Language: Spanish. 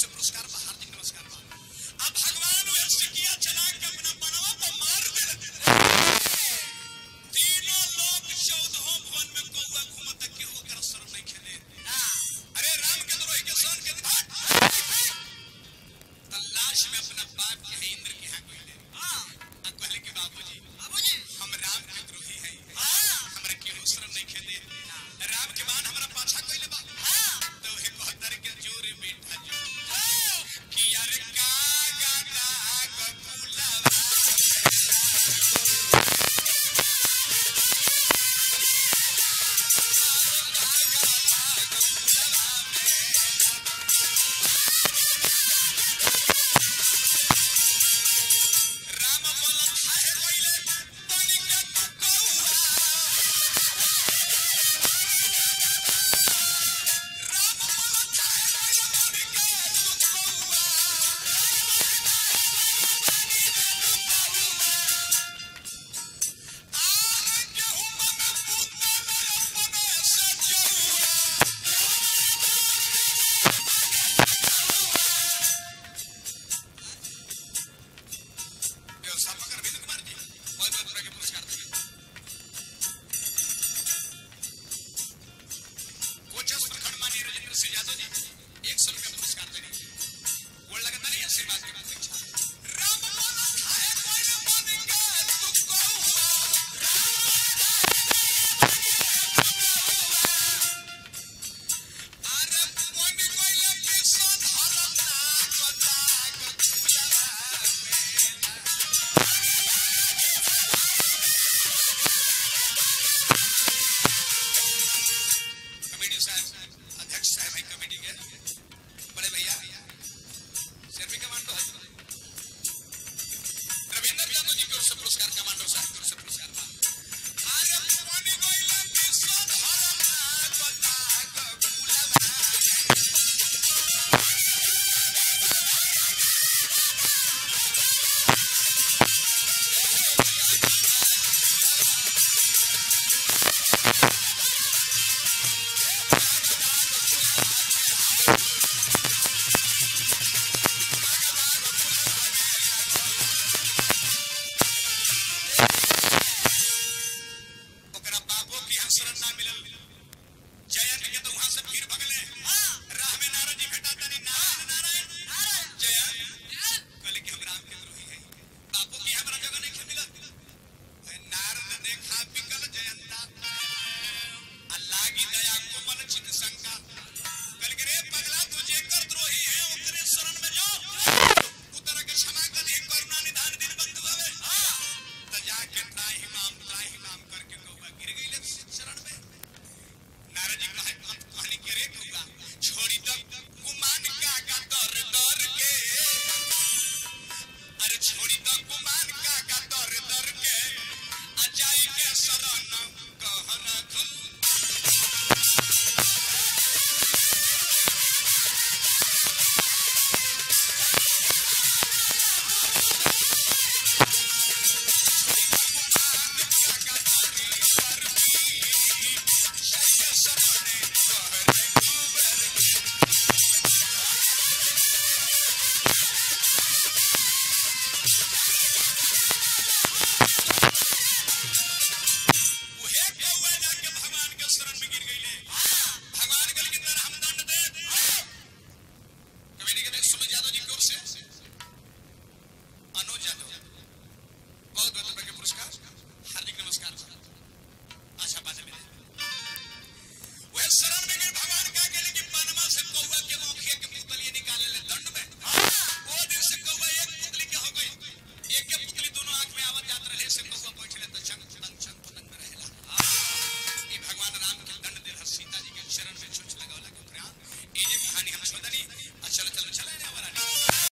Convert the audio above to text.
se